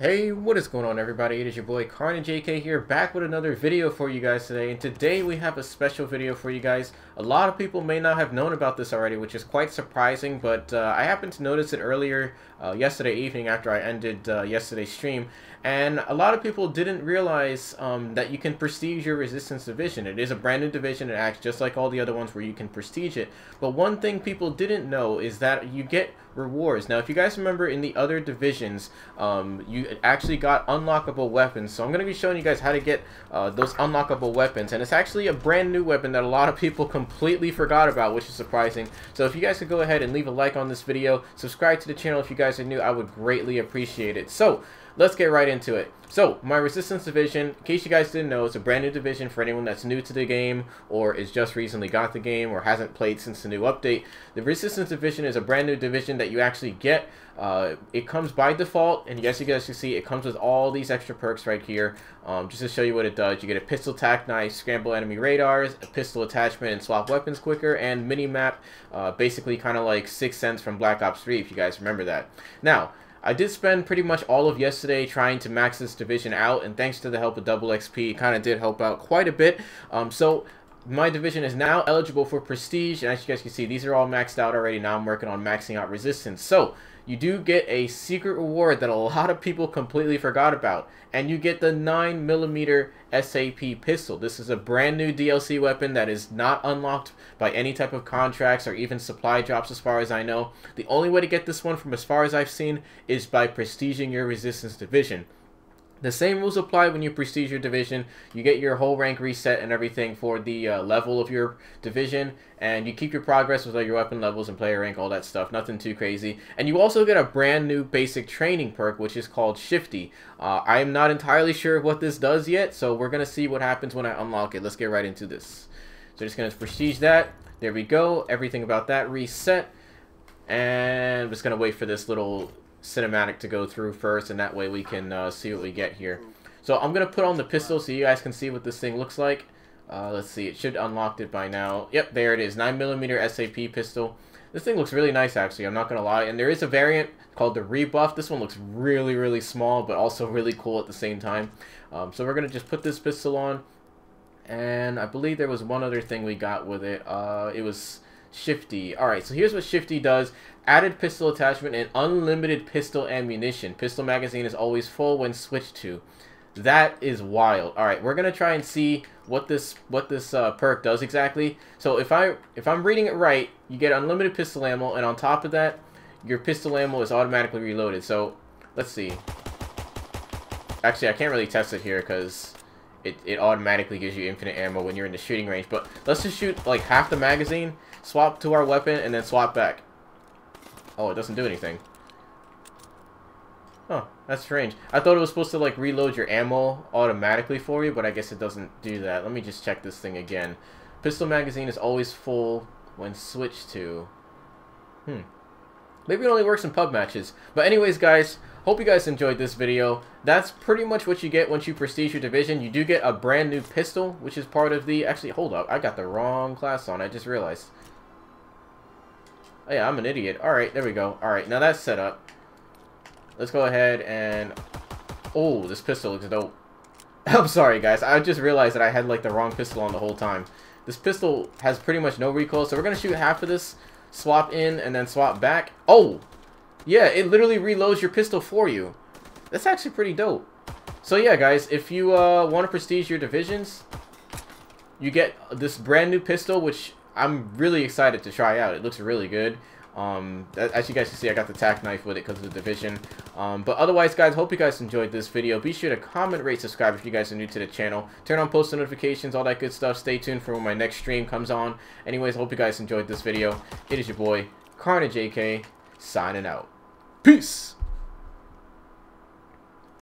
Hey, what is going on everybody? It is your boy Karnage AK here, back with another video for you guys today. And today we have a special video for you guys. A lot of people may not have known about this already, which is quite surprising, but uh, I happened to notice it earlier uh, yesterday evening after I ended uh, yesterday's stream. And a lot of people didn't realize um, that you can prestige your Resistance Division. It is a brand new division, it acts just like all the other ones where you can prestige it. But one thing people didn't know is that you get rewards. Now, if you guys remember in the other divisions, um, you actually got unlockable weapons. So I'm going to be showing you guys how to get uh, those unlockable weapons. And it's actually a brand new weapon that a lot of people completely forgot about, which is surprising. So if you guys could go ahead and leave a like on this video, subscribe to the channel if you guys are new, I would greatly appreciate it. So, let's get right into it. So, my Resistance Division, in case you guys didn't know, it's a brand new division for anyone that's new to the game or is just recently got the game or hasn't played since the new update. The Resistance Division is a brand new division that you actually get. Uh, it comes by default, and yes, you guys can see it comes with all these extra perks right here. Um, just to show you what it does, you get a pistol tac knife, scramble enemy radars, a pistol attachment, and swap weapons quicker, and mini map, uh, basically kind of like Six Sense from Black Ops 3, if you guys remember that. Now, I did spend pretty much all of yesterday trying to max this division out, and thanks to the help of Double XP, it kind of did help out quite a bit. Um, so my division is now eligible for Prestige, and as you guys can see, these are all maxed out already. Now I'm working on maxing out Resistance. So, you do get a secret reward that a lot of people completely forgot about. And you get the 9mm SAP pistol. This is a brand new DLC weapon that is not unlocked by any type of contracts or even supply drops as far as I know. The only way to get this one from as far as I've seen is by prestiging your resistance division. The same rules apply when you prestige your division. You get your whole rank reset and everything for the uh, level of your division, and you keep your progress with all your weapon levels and player rank, all that stuff. Nothing too crazy. And you also get a brand new basic training perk, which is called Shifty. Uh, I am not entirely sure what this does yet, so we're going to see what happens when I unlock it. Let's get right into this. So just going to prestige that. There we go. Everything about that reset. And I'm just going to wait for this little cinematic to go through first, and that way we can uh, see what we get here. So I'm going to put on the pistol so you guys can see what this thing looks like. Uh, let's see, it should unlocked it by now. Yep, there it is, 9mm SAP pistol. This thing looks really nice, actually, I'm not going to lie. And there is a variant called the Rebuff. This one looks really, really small, but also really cool at the same time. Um, so we're going to just put this pistol on. And I believe there was one other thing we got with it. Uh, it was Shifty. Alright, so here's what Shifty does. Added pistol attachment and unlimited pistol ammunition. Pistol magazine is always full when switched to. That is wild. All right, we're gonna try and see what this what this uh, perk does exactly. So if I if I'm reading it right, you get unlimited pistol ammo, and on top of that, your pistol ammo is automatically reloaded. So let's see. Actually, I can't really test it here because it, it automatically gives you infinite ammo when you're in the shooting range. But let's just shoot like half the magazine, swap to our weapon, and then swap back. Oh, it doesn't do anything. Oh, that's strange. I thought it was supposed to, like, reload your ammo automatically for you, but I guess it doesn't do that. Let me just check this thing again. Pistol magazine is always full when switched to... Hmm. Maybe it only works in pub matches. But anyways, guys, hope you guys enjoyed this video. That's pretty much what you get once you prestige your division. You do get a brand new pistol, which is part of the... Actually, hold up. I got the wrong class on. I just realized. Oh, yeah, I'm an idiot. Alright, there we go. Alright, now that's set up. Let's go ahead and... Oh, this pistol looks dope. I'm sorry, guys. I just realized that I had, like, the wrong pistol on the whole time. This pistol has pretty much no recoil, so we're going to shoot half of this, swap in, and then swap back. Oh! Yeah, it literally reloads your pistol for you. That's actually pretty dope. So yeah, guys, if you uh, want to prestige your divisions, you get this brand new pistol, which I'm really excited to try out. It looks really good. Um, as you guys can see, I got the tac knife with it because of the division. Um, but otherwise, guys, hope you guys enjoyed this video. Be sure to comment, rate, subscribe if you guys are new to the channel. Turn on post notifications, all that good stuff. Stay tuned for when my next stream comes on. Anyways, hope you guys enjoyed this video. It is your boy, Karnage AK, signing out. Peace!